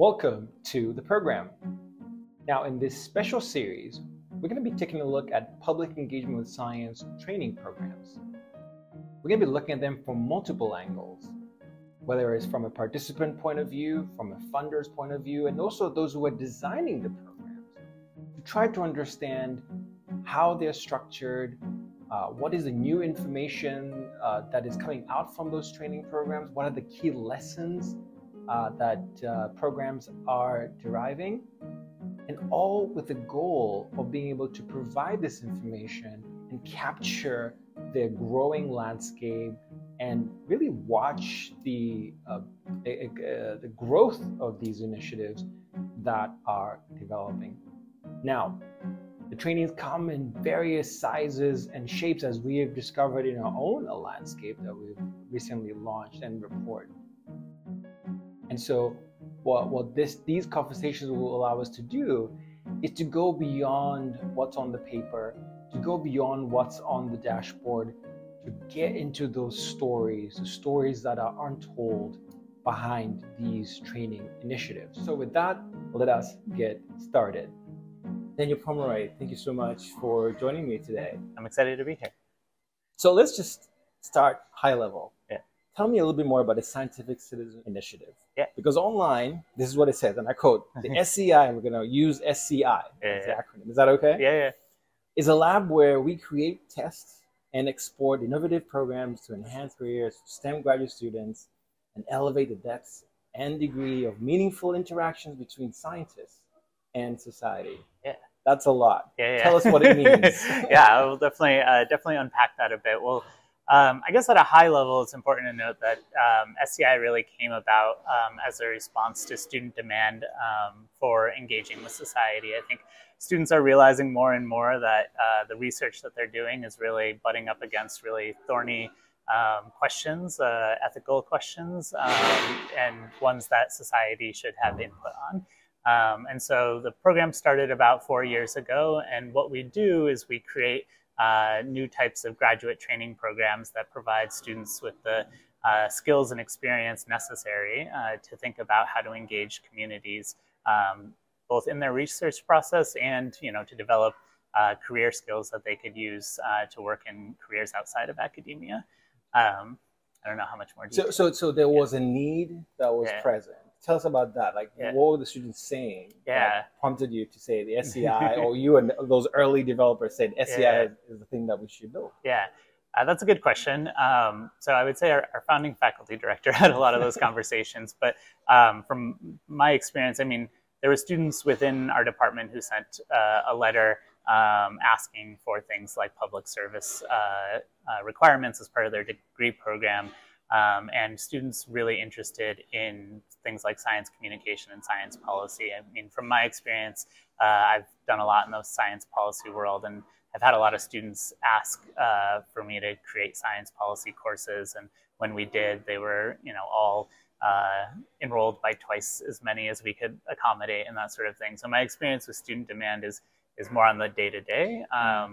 Welcome to the program. Now, in this special series, we're going to be taking a look at public engagement with science training programs. We're going to be looking at them from multiple angles, whether it's from a participant point of view, from a funder's point of view, and also those who are designing the programs, to try to understand how they're structured, uh, what is the new information uh, that is coming out from those training programs, what are the key lessons that uh, programs are deriving, and all with the goal of being able to provide this information and capture the growing landscape and really watch the uh, uh, the growth of these initiatives that are developing. Now, the trainings come in various sizes and shapes as we have discovered in our own landscape that we've recently launched and report. And so what, what this, these conversations will allow us to do is to go beyond what's on the paper, to go beyond what's on the dashboard, to get into those stories, the stories that are untold behind these training initiatives. So with that, let us get started. Daniel Pomeroy, thank you so much for joining me today. I'm excited to be here. So let's just start high level. Yeah. Tell me a little bit more about the Scientific Citizen Initiative. Yeah. Because online, this is what it says, and I quote, the SCI, we're going to use SCI, Yeah, as the acronym. Is that okay? Yeah, yeah. Is a lab where we create, test, and export innovative programs to enhance careers STEM graduate students and elevate the depths and degree of meaningful interactions between scientists and society. Yeah. That's a lot. Yeah, yeah. Tell us what it means. yeah, I will definitely uh, definitely unpack that a bit. Well, um, I guess at a high level, it's important to note that um, SCI really came about um, as a response to student demand um, for engaging with society. I think students are realizing more and more that uh, the research that they're doing is really butting up against really thorny um, questions, uh, ethical questions, um, and ones that society should have input on. And so the program started about four years ago. And what we do is we create uh, new types of graduate training programs that provide students with the uh, skills and experience necessary uh, to think about how to engage communities, um, both in their research process and you know to develop uh, career skills that they could use uh, to work in careers outside of academia. Um, I don't know how much more. So, so, so there was a need that was Yeah. present. Tell us about that. Like, Yeah. what were the students saying? Yeah. That prompted you to say the SCI, or you and those early developers said SCI Yeah. is, the thing that we should do. Yeah, uh, that's a good question. Um, so I would say our, our founding faculty director had a lot of those conversations. But um, from my experience, I mean, there were students within our department who sent uh, a letter um, asking for things like public service uh, uh, requirements as part of their degree program. Um, and students really interested in things like science communication and science policy. I mean, from my experience, uh, I've done a lot in the science policy world, and I've had a lot of students ask uh, for me to create science policy courses, and when we did, they were, you know, all uh, enrolled by twice as many as we could accommodate, and that sort of thing. So my experience with student demand is is more on the day to day,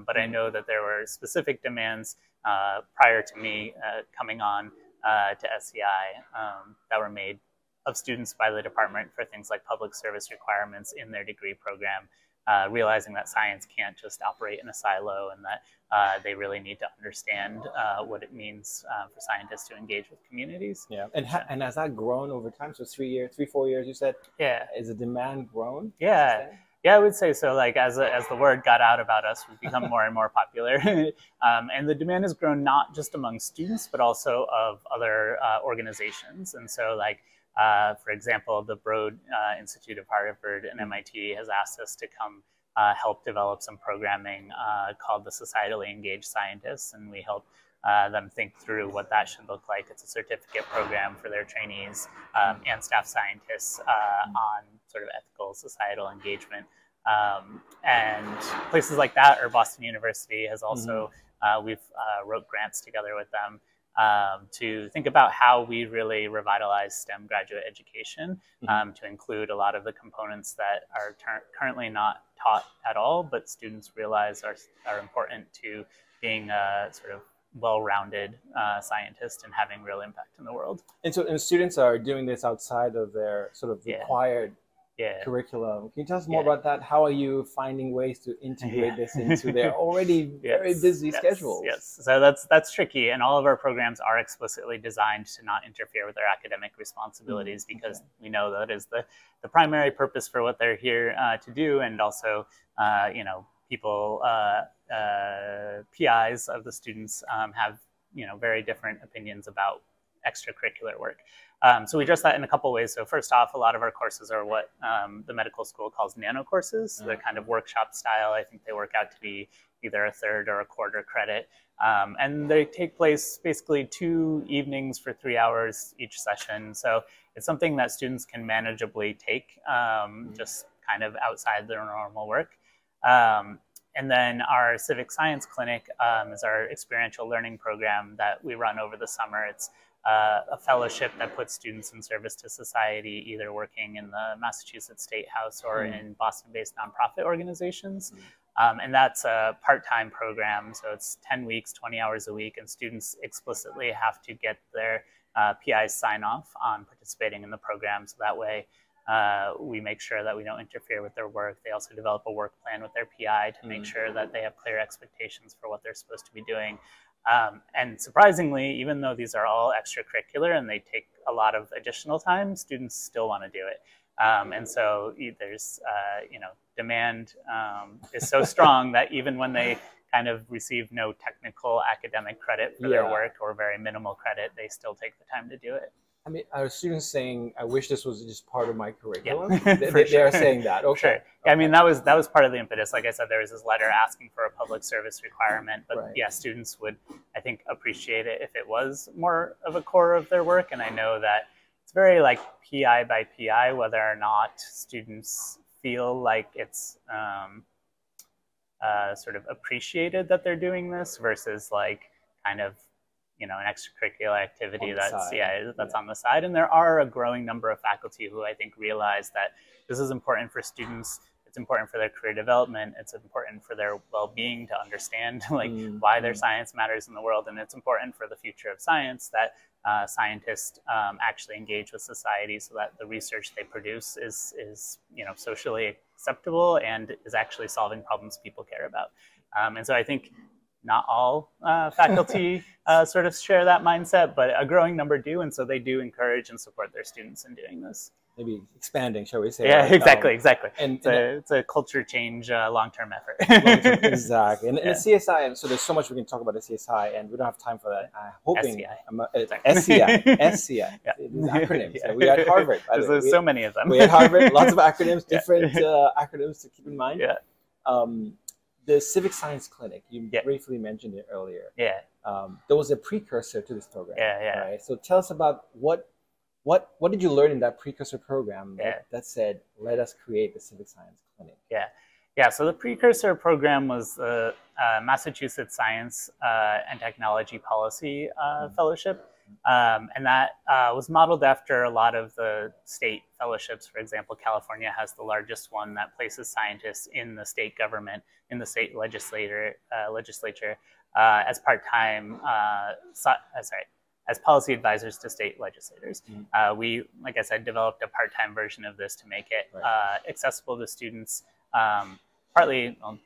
but I know that there were specific demands uh, prior to me uh, coming on uh, to SCI um, that were made of students by the department for things like public service requirements in their degree program, uh, realizing that science can't just operate in a silo and that uh, they really need to understand uh, what it means uh, for scientists to engage with communities. Yeah. And ha- and has that grown over time? So three years, three four years. You said Yeah, is the demand grown? yeah. Yeah, I would say so. Like as as the word got out about us, we've become more and more popular, um, and the demand has grown not just among students, but also of other uh, organizations. And so, like uh, for example, the Broad uh, Institute of Harvard and MIT has asked us to come uh, help develop some programming uh, called the Societally Engaged Scientists, and we help. Uh, them think through what that should look like. It's a certificate program for their trainees um, and staff scientists uh, on sort of ethical societal engagement. Um, and places like that, or Boston University has also, uh, we've uh, wrote grants together with them um, to think about how we really revitalize STEM graduate education Mhm. um, to include a lot of the components that are currently not taught at all, but students realize are, are important to being a sort of well-rounded uh, scientist and having real impact in the world. And so, and students are doing this outside of their sort of required Yeah. curriculum. Can you tell us more Yeah. about that? How are you finding ways to integrate Yeah. this into their already very busy yes, schedules? Yes, so that's that's tricky, and all of our programs are explicitly designed to not interfere with their academic responsibilities Mm, because okay. we know that is the the primary purpose for what they're here uh, to do, and also uh, you know people uh, uh, PIs of the students um, have you know very different opinions about extracurricular work. Um, so we address that in a couple ways. So first off, a lot of our courses are what um, the medical school calls nano courses. They're kind of workshop style. I think they work out to be either a third or a quarter credit. Um, and they take place basically two evenings for three hours each session. So it's something that students can manageably take um, just kind of outside their normal work. Um, and then our civic science clinic um, is our experiential learning program that we run over the summer. It's uh, a fellowship that puts students in service to society, either working in the Massachusetts State House or Mm. in Boston-based nonprofit organizations. Mm. Um, and that's a part-time program, so it's 10 weeks, 20 hours a week, and students explicitly have to get their uh, PI's sign off on participating in the program. So that way, uh, we make sure that we don't interfere with their work. They also develop a work plan with their PI to make Mm. sure that they have clear expectations for what they're supposed to be doing. Um, and surprisingly, even though these are all extracurricular and they take a lot of additional time, students still want to do it. Um, and so there's, uh, you know, demand um, is so strong that even when they kind of receive no technical academic credit for their work or very minimal credit, they still take the time to do it. I mean, are students saying, "I wish this was just part of my curriculum"? Yeah, they, for they- they are saying that. Okay. Sure. Yeah, I mean, that was that was part of the impetus. Like I said, there was this letter asking for a public service requirement, but Right. yeah, students would, I think, appreciate it if it was more of a core of their work. And I know that it's very like PI by PI whether or not students feel like it's um, uh, sort of appreciated that they're doing this versus like kind of you know an extracurricular activity that's side. yeah that's Yeah. on the side and there are a growing number of faculty who i think realize that this is important for students it's important for their career development it's important for their well-being to understand like Mm, why their mm. science matters in the world and it's important for the future of science that uh, scientists um, actually engage with society so that the research they produce is is you know socially acceptable and is actually solving problems people care about um, and so i think not all uh, faculty uh, sort of share that mindset, but a growing number do, and so they do encourage and support their students in doing this. Maybe expanding, shall we say? Yeah, right? exactly, Um, exactly. and, It's a, it's a culture change, uh, long-term effort. and exactly. And, and Yeah. the CSI, and so there's so much we can talk about the CSI, and we don't have time for that. I'm hoping SCI. I'm, uh, SCI, SCI, Yeah. acronyms. Yeah. We at Harvard. There's, way. there's We- so many of them. we at Harvard, lots of acronyms, different uh, acronyms to keep in mind. Yeah. Um, the Civic Science Clinic, you Yeah. briefly mentioned it earlier. Yeah, Um, there was a precursor to this program. Yeah, yeah. Right? So tell us about what, what, what did you learn in that precursor program that, Yeah. that said, let us create the Civic Science Clinic? yeah. Yeah, so the precursor program was the uh, Massachusetts Science uh, and Technology Policy uh, Mhm. Fellowship. Um, and that uh, was modeled after a lot of the state fellowships. For example, California has the largest one that places scientists in the state government, in the state legislature, uh, legislature uh, as part-time, uh, so, uh, sorry, as policy advisors to state legislators. Mhm. Uh, we, like I said, developed a part-time version of this to make it uh, accessible to students. Um, partly, well,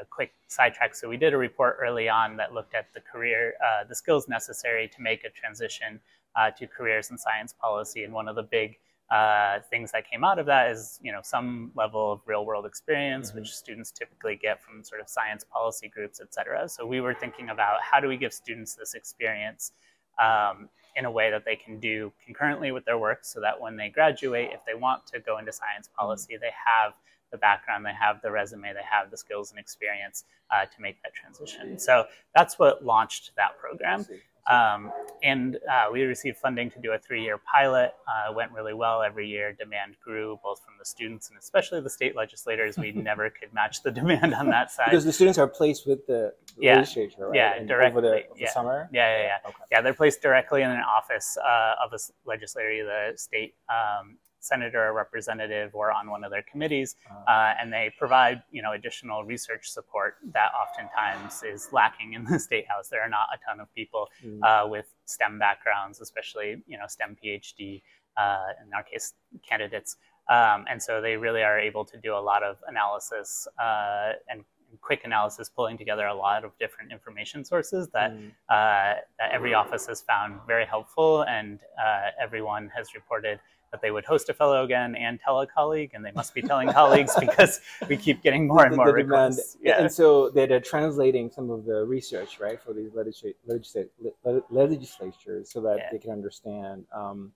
a quick sidetrack. So we did a report early on that looked at the career, uh, the skills necessary to make a transition uh, to careers in science policy. And one of the big uh, things that came out of that is, you know, some level of real world experience, Mhm. which students typically get from sort of science policy groups, et cetera. So we were thinking about how do we give students this experience um, in a way that they can do concurrently with their work so that when they graduate, if they want to go into science policy, they have the background, they have the resume, they have the skills and experience uh, to make that transition. So that's what launched that program. Um, and uh, we received funding to do a three-year pilot. Uh, it went really well every year. Demand grew both from the students and especially the state legislators. We never could match the demand on that side. Because the students are placed with the the Yeah. legislature, right? Yeah, And over the, directly, over the yeah. summer. yeah, yeah, yeah. Okay. Yeah, they're placed directly in an office uh, of a legislator, the state um, senator or representative or on one of their committees, Uh, uh, and they provide you know additional research support that oftentimes is lacking in the state house. There are not a ton of people mm, uh, with STEM backgrounds, especially you know STEM PhD uh, in our case candidates, um, and so they really are able to do a lot of analysis uh, and quick analysis, pulling together a lot of different information sources that mm, uh, that every office has found very helpful, and uh, everyone has reported that they would host a fellow again and tell a colleague, and they must be telling colleagues because we keep getting more and more the demand. requests. Yeah. And so they're, translating some of the research, right, for these legisla- legisla- le- legislatures so that Yeah. they can understand. Um,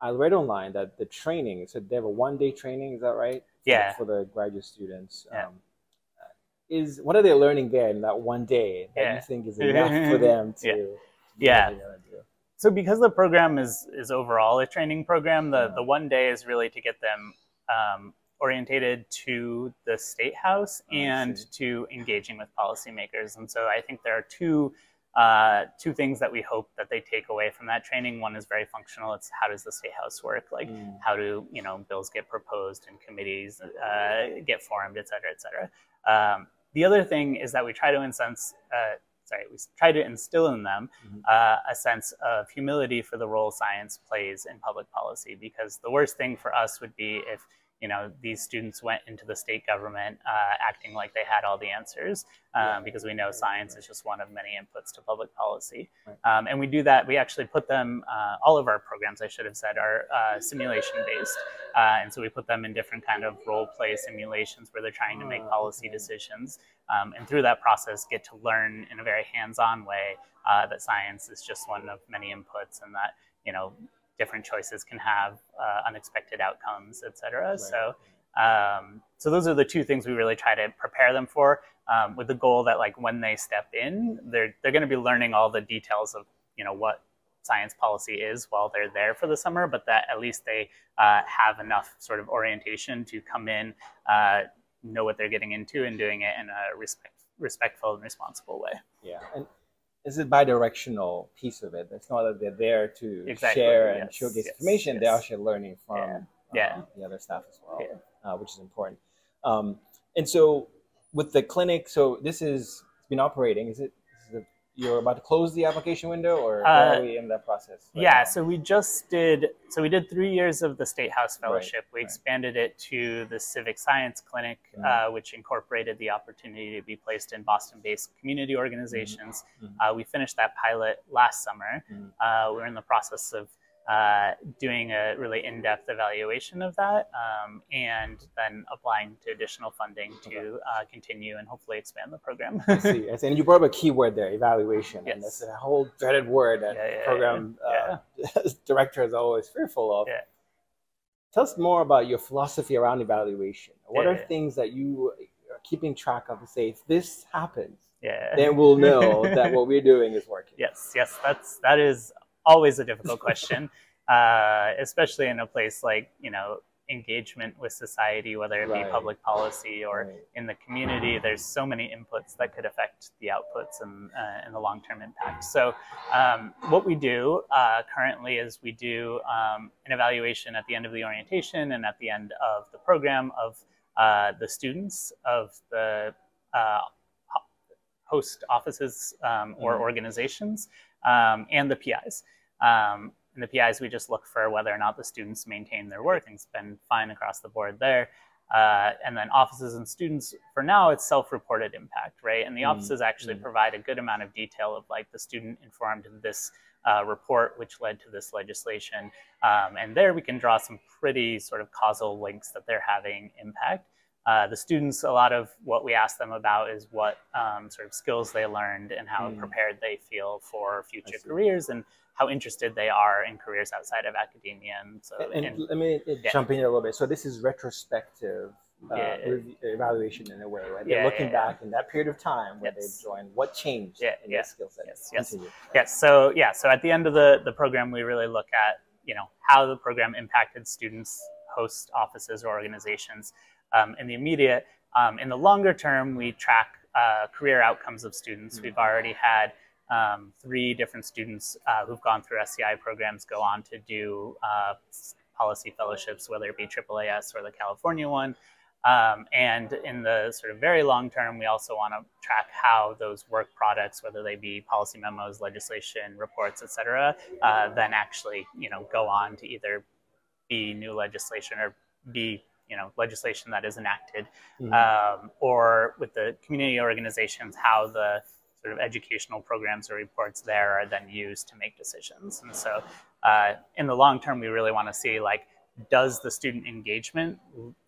I read online that the training, so they have a one day training, is that right? For the- Yeah. For the graduate students. Yeah. Um, is what are they learning there in that one day that Yeah. you think is enough for them to Yeah. do Yeah. What they gotta do? so because the program is is overall a training program, the Yeah. the one day is really to get them um, orientated to the state house I and to engaging with policymakers. And so I think there are two uh, two things that we hope that they take away from that training. One is very functional. It's how does the state house work? Like Mm. how do you know bills get proposed and committees uh, get formed, et cetera, et cetera. Um, the other thing is that we try to incense, uh, sorry, we try to instill in them Mhm. uh, a sense of humility for the role science plays in public policy. Because the worst thing for us would be if you know these students went into the state government uh, acting like they had all the answers, um, Yeah. because we know science is just one of many inputs to public policy. Right. Um, and we do that. We actually put them. Uh, all of our programs, I should have said, are uh, simulation based, uh, and so we put them in different kind of role play simulations where they're trying to make Ah, policy decisions, um, and through that process, get to learn in a very hands-on way uh, that science is just one of many inputs, and that you know different choices can have uh, unexpected outcomes, et cetera. Right. So. Um, so those are the two things we really try to prepare them for, um, with the goal that like when they step in, they're they're going to be learning all the details of you know what science policy is while they're there for the summer, but that at least they uh, have enough sort of orientation to come in, uh, know what they're getting into, and doing it in a respect, respectful and responsible way. Yeah, and is it bi-directional piece of it? It's not that they're there to Exactly, share and yes, showcase yes, information. They're actually learning from Yeah, um, yeah. the other staff as well, Yeah. uh, which is important. Um, and so with the clinic, so this is it's been operating. Is it? You're about to close the application window, or Uh, are we in that process? right yeah, now? so we just did. So we did three years of the State House Right, Fellowship. we right. expanded it to the Civic Science Clinic, Mhm. uh, which incorporated the opportunity to be placed in Boston-based community organizations. Mhm. Uh, we finished that pilot last summer. Mhm. Uh, we're in the process of uh, doing a really in-depth evaluation of that, um, and then applying to additional funding to uh, continue and hopefully expand the program. I see. I see. And you brought up a key word there, evaluation, and Yes. that's a whole dreaded word that Yeah, yeah, program yeah. Uh, director is always fearful of. Yeah. Tell us more about your philosophy around evaluation. What Yeah, are yeah. things that you are keeping track of to say if this happens, yeah. then we'll know that what we're doing is working. Yes, yes, that's that is always a difficult question, uh, especially in a place like you know engagement with society, whether it be Right. public policy or Right. in the community. There's so many inputs that could affect the outputs and uh, and the long term impact. So um, what we do uh, currently is we do um, an evaluation at the end of the orientation and at the end of the program of uh, the students of the uh, host offices um, or Mhm. organizations um, and the PIs. Um, in the PIs, we just look for whether or not the students maintain their work, and it's been fine across the board there. Uh, and then offices and students, for now, it's self-reported impact, right? And the Mm, offices actually mm. provide a good amount of detail of like the student informed this uh, report, which led to this legislation. Um, and there we can draw some pretty sort of causal links that they're having impact. Uh, the students, a lot of what we ask them about is what um, sort of skills they learned and how Mm. prepared they feel for future careers and how interested they are in careers outside of academia. And so, And, and let me uh, Yeah. jump in a little bit. So this is retrospective uh, Yeah. evaluation in a way, right? They're looking back in that period of time where Yes. they've joined. What changed Yeah, in their skill set? Yes, yes. Continue. Yes. So yeah. So at the end of the the program, we really look at you know how the program impacted students, host offices, or organizations um, in the immediate. Um, in the longer term, we track uh, career outcomes of students. Mhm. We've already had um, three different students uh, who've gone through SCI programs go on to do uh, policy fellowships, whether it be AAAS or the California one. Um, and in the sort of very long term, we also want to track how those work products, whether they be policy memos, legislation, reports, et cetera, uh, then actually you know go on to either be new legislation or be you know legislation that is enacted, mm-hmm. um, or with the community organizations, how the sort of educational programs or reports there are then used to make decisions. And so, uh, in the long term, we really want to see like does the student engagement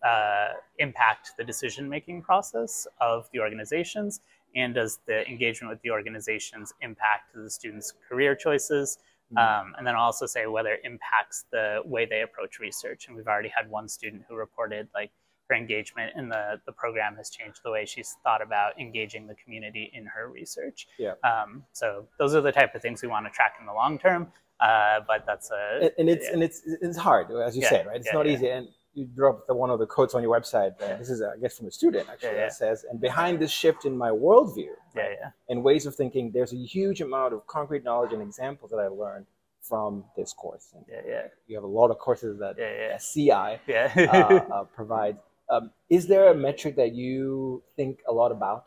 uh, impact the decision making process of the organizations? And does the engagement with the organizations impact the students' career choices? Mm-hmm. Um, and then I'll also say whether it impacts the way they approach research. And we've already had one student who reported like her engagement in the, the program has changed the way she's thought about engaging the community in her research. Yeah. Um, so those are the type of things we want to track in the long term. Uh, but that's a and, and it's yeah. and it's it's hard as you yeah, said right it's yeah, not easy and you dropped the one of the quotes on your website uh, this is uh, i guess from a student actually that says and behind this shift in my worldview right, yeah, and ways of thinking there's a huge amount of concrete knowledge and examples that i learned from this course. And yeah, yeah. you have a lot of courses that yeah, yeah. uh, uh, provides um, is there a metric that you think a lot about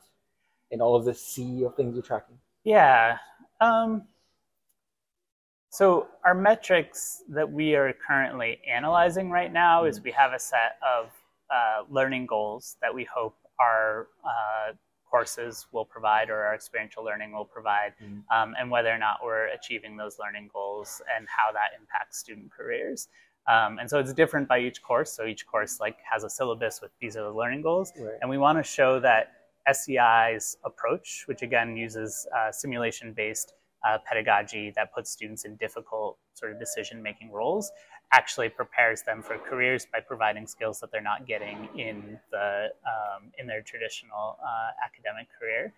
in all of the sea of things you're tracking? Yeah um, so our metrics that we are currently analyzing right now is mm-hmm. we have a set of uh, learning goals that we hope our uh, courses will provide or our experiential learning will provide, mm-hmm. um, and whether or not we're achieving those learning goals and how that impacts student careers. Um, and so it's different by each course. So each course like has a syllabus with these are the learning goals, right. and we want to show that SCI's approach, which again uses uh, simulation-based uh, pedagogy that puts students in difficult sort of decision making roles actually prepares them for careers by providing skills that they're not getting in the um, in their traditional uh, academic career.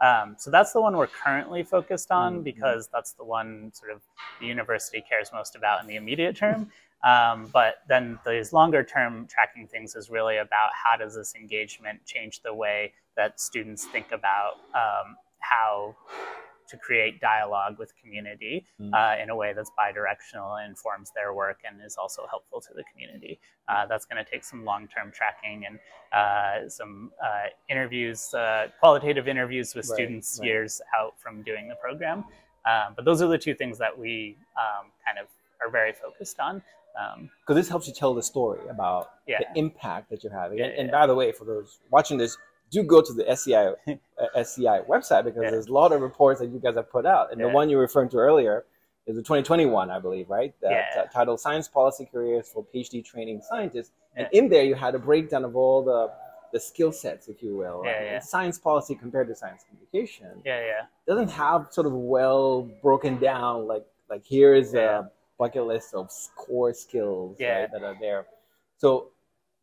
Um, so that's the one we're currently focused on mm-hmm. because that's the one sort of the university cares most about in the immediate term. Um, but then these longer term tracking things is really about how does this engagement change the way that students think about um, how to create dialogue with community mm. uh, in a way that's bi-directional and informs their work and is also helpful to the community. Uh, that's going to take some long-term tracking and uh, some uh, interviews, uh, qualitative interviews with right, students right. years out from doing the program. Um, but those are the two things that we um, kind of are very focused on. Because um, this helps you tell the story about yeah. the impact that you're having. Yeah, and, and yeah. by the way, for those watching this, do go to the SCI uh, SCI website because yeah. there's a lot of reports that you guys have put out, and yeah. the one you were referring to earlier is the 2021, I believe, right? That yeah. t- titled "Science Policy Careers for PhD Training Scientists," and in there you had a breakdown of all the the skill sets, if you will. Yeah, yeah. Science policy compared to science communication. Yeah, yeah. Doesn't have sort of well broken down like like here's a bucket list of core skills right, that are there. So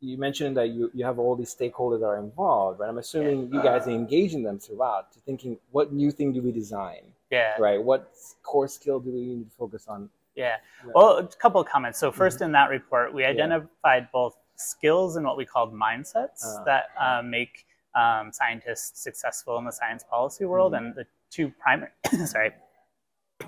you mentioned that you, you have all these stakeholders that are involved, right? I'm assuming yeah. you guys are engaging them throughout to thinking what new thing do we design? Yeah. Right. What core skill do we need to focus on? Yeah. Well, a couple of comments. So 1st mm-hmm. in that report, we identified yeah. both skills and what we called mindsets uh, that uh, make um, scientists successful in the science policy world, mm-hmm. and the two primary sorry.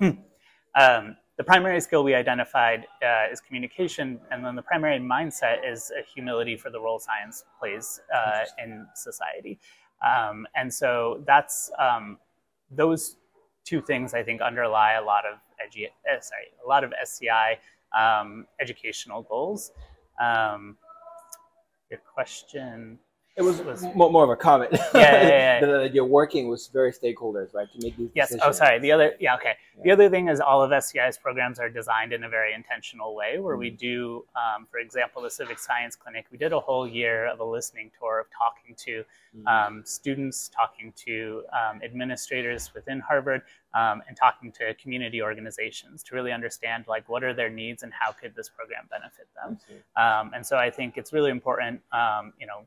um, the primary skill we identified uh, is communication, and then the primary mindset is a humility for the role science plays uh, in society. Um, and so that's um, those two things I think underlie a lot of edu- uh, sorry a lot of SCI um, educational goals. Um, your question it was, was more, more of a comment. Yeah, yeah, yeah. that you're working with various stakeholders, right, to make these yes. Decisions. Oh, sorry. The other, yeah, okay. Yeah. The other thing is all of SCI's programs are designed in a very intentional way, where mm-hmm. we do, um, for example, the Civic Science Clinic. We did a whole year of a listening tour of talking to mm-hmm. um, students, talking to um, administrators within Harvard, um, and talking to community organizations to really understand like what are their needs and how could this program benefit them. Um, and so I think it's really important, um, you know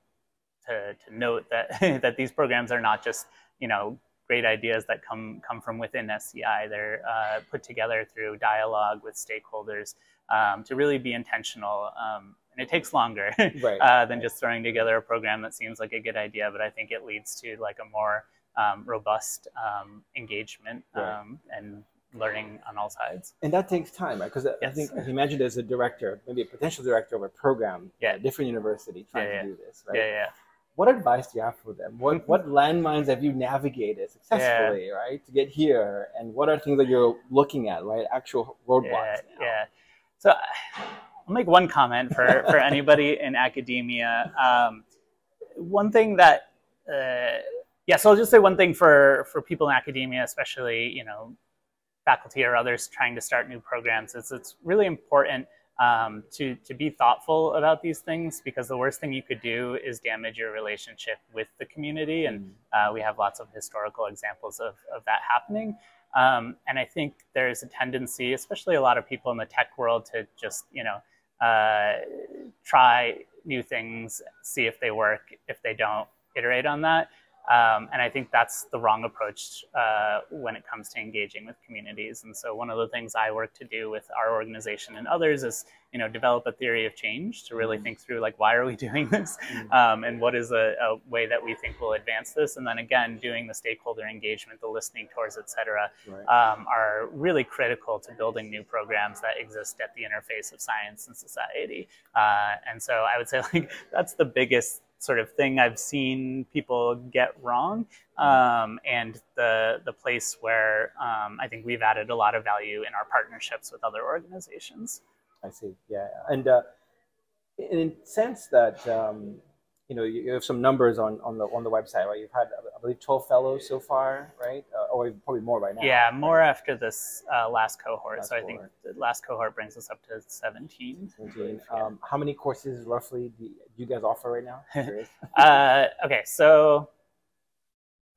to, to note that that these programs are not just you know great ideas that come come from within SCI. They're uh, put together through dialogue with stakeholders um, to really be intentional. Um, and it takes longer right. uh, than just throwing together a program that seems like a good idea, but I think it leads to like a more um, robust um, engagement right. Um, and learning on all sides. And that takes time, right? Because I Yes. think, I imagine there's a director, maybe a potential director of a program Yeah. at a different university trying Yeah, yeah. to do this, right? Yeah, yeah. What advice do you have for them? What what landmines have you navigated successfully, right, to get here? And what are things that you're looking at, right? Actual roadblocks. Yeah, now? yeah. So I'll make one comment for, for anybody in academia. Um, one thing that, uh, yeah, so I'll just say one thing for, for people in academia, especially, you know, faculty or others trying to start new programs, is it's really important um, to, to be thoughtful about these things because the worst thing you could do is damage your relationship with the community. And uh, we have lots of historical examples of, of that happening. Um, and I think there's a tendency, especially a lot of people in the tech world, to just, you know, uh, try new things, see if they work. If they don't, iterate on that. Um, and I think that's the wrong approach uh, when it comes to engaging with communities. And so one of the things I work to do with our organization and others is, you know, develop a theory of change to really think through like why are we doing this, um, and what is a, a, way that we think will advance this. And then again, doing the stakeholder engagement, the listening tours, et cetera, Right. um, are really critical to building new programs that exist at the interface of science and society. Uh, and so I would say like that's the biggest sort of thing I've seen people get wrong, um, and the the place where um, I think we've added a lot of value in our partnerships with other organizations. I see. Yeah, and uh, in a sense that um, you know you have some numbers on, on the on the website, right? You've had I believe twelve fellows so far, right? Uh, or probably more by now. Yeah, more after this uh, last cohort. Last so I think the last cohort brings us up to 17. 17. Yeah. Um, how many courses roughly do you, guys offer right now? Uh, okay, so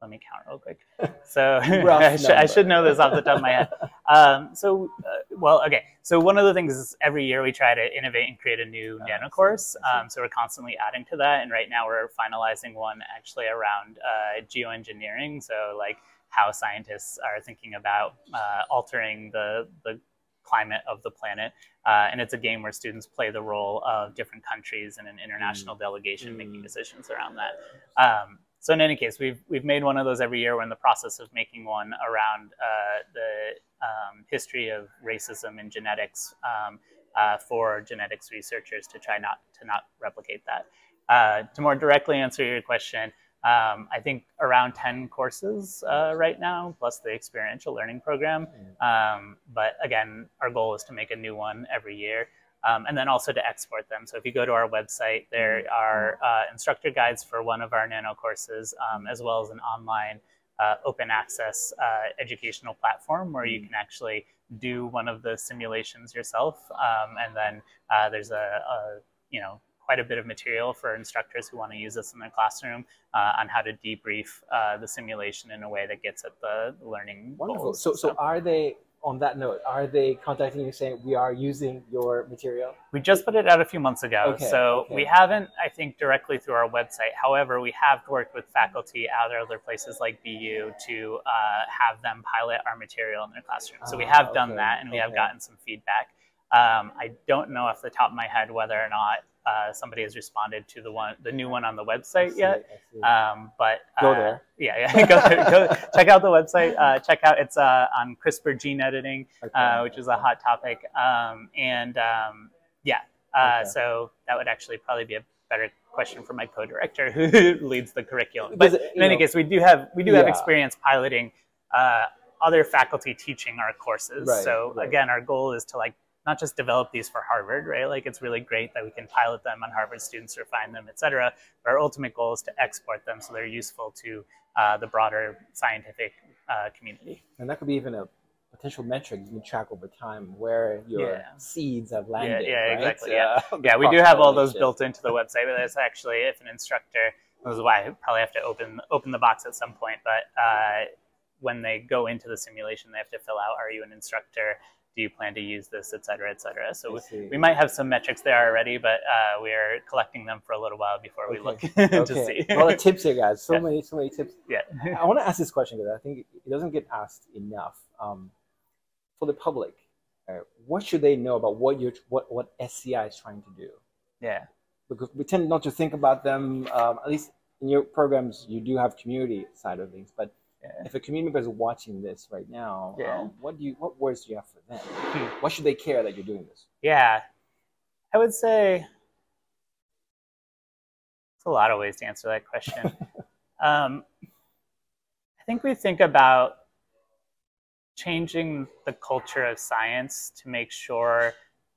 let me count real quick. So I, should, I should know this off the top of my head. Um, so, uh, well, okay. So one of the things is every year we try to innovate and create a new Ah, nano course. Um, so we're constantly adding to that, and right now we're finalizing one actually around uh, geoengineering. So like how scientists are thinking about uh, altering the the climate of the planet. Uh, and it's a game where students play the role of different countries and an international delegation making Mm. decisions around that. Um, so in any case, we've we've made one of those every year. We're in the process of making one around uh, the um, history of racism in genetics um, uh, for genetics researchers to try not to not replicate that. Uh, to more directly answer your question, um, I think around 10 courses uh, right now, plus the experiential learning program. Um, but again, our goal is to make a new one every year. Um, and then also to export them. So if you go to our website, there are uh, instructor guides for one of our nano courses, um, as well as an online uh, open access uh, educational platform where you can actually do one of the simulations yourself. Um, and then uh, there's a, a, you know, quite a bit of material for instructors who want to use this in their classroom uh, on how to debrief uh, the simulation in a way that gets at the learning Wonderful. goals. So, so are they on that note? Are they contacting you saying we are using your material? We just put it out a few months ago, Okay, so okay. we haven't, I think, directly through our website. However, we have worked with faculty out at other places like BU to uh, have them pilot our material in their classroom. So we Ah, have done okay, that, and we have gotten some feedback. Um, I don't know off the top of my head whether or not uh, somebody has responded to the one, the new one on the website see, yet. Um, but Go uh, there. Yeah, yeah. go, go check out the website. Uh, check out it's uh, on CRISPR gene editing Okay, uh, which is a hot topic. Um, and um, yeah, uh, Okay. so that would actually probably be a better question for my co-director who leads the curriculum. But you in any know- case, we do have we do have experience piloting uh, other faculty teaching our courses. Right, so right. again, our goal is to like not just develop these for Harvard, right? Like it's really great that we can pilot them on Harvard students, to refine them, et cetera. But our ultimate goal is to export them so they're useful to uh, the broader scientific uh, community. And that could be even a potential metric you can track over time where your Yeah. seeds have landed. yeah, right? exactly, yeah. Uh, Yeah, we do have all those built into the website, but that's actually if an instructor. This is why I probably have to open open the box at some point. But uh, when they go into the simulation, they have to fill out: Are you an instructor? Do you plan to use this, et cetera, et cetera. So we, we might have some metrics there already, but uh, we are collecting them for a little while before we look to okay. see. a lot of tips here, guys. So Yeah. many, so many tips. yeah. I want to ask this question because I think it doesn't get asked enough. Um, for the public, uh, what should they know about what you're, what, what SCI is trying to do? yeah. Because we tend not to think about them. Um, at least in your programs, you do have community side of things, but Yeah. If a community member is watching this right now, Yeah. um, what do you what words do you have for them? Hmm. What should they care that you're doing this? Yeah, I would say it's a lot of ways to answer that question. um, I think we think about changing the culture of science to make sure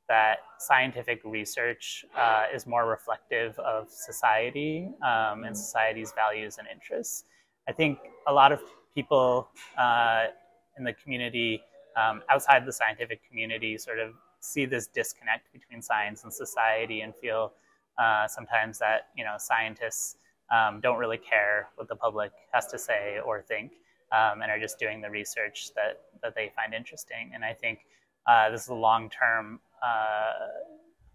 that scientific research uh, is more reflective of society um, and society's values and interests. I think a lot of people uh, in the community, um, outside the scientific community, sort of see this disconnect between science and society and feel uh, sometimes that you know scientists um, don't really care what the public has to say or think um, and are just doing the research that, that they find interesting. And I think uh, this is a long term, uh,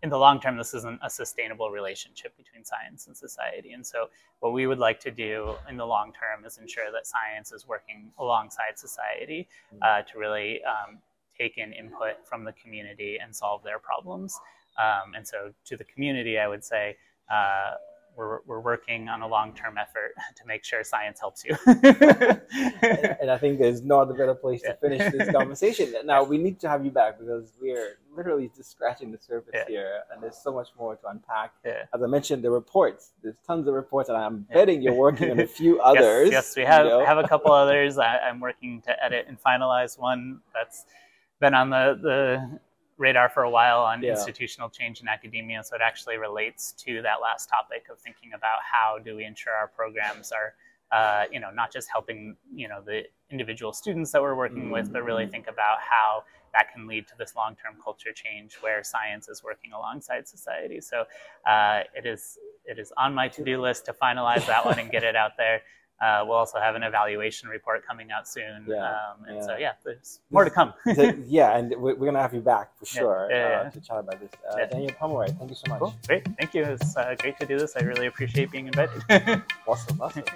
in the long term, this isn't a sustainable relationship between science and society. And so, what we would like to do in the long term is ensure that science is working alongside society uh, to really um, take in input from the community and solve their problems. Um, and so, to the community, I would say, uh, we're, we're working on a long-term effort to make sure science helps you. and, and I think there's no other better place Yeah. to finish this conversation. Now we need to have you back because we're literally just scratching the surface Yeah. here, and there's so much more to unpack. Yeah. As I mentioned, the reports. There's tons of reports, and I'm betting you're working on a few others. Yes, yes we have you know? have a couple others. I, I'm working to edit and finalize one that's been on the, the radar for a while on Yeah. institutional change in academia. So it actually relates to that last topic of thinking about how do we ensure our programs are, uh, you know, not just helping you know the individual students that we're working with, but really think about how that can lead to this long-term culture change where science is working alongside society. So uh, it is it is on my to-do list to finalize that one and get it out there. Uh, we'll also have an evaluation report coming out soon, Yeah, um, and yeah. so yeah, there's more to come. Yeah, and we're, we're gonna have you back for sure yeah, uh, yeah. to chat about this. Uh. Daniel Pomeroy, thank you so much. Cool, great, thank you. It's uh, great to do this. I really appreciate being invited. Awesome, awesome.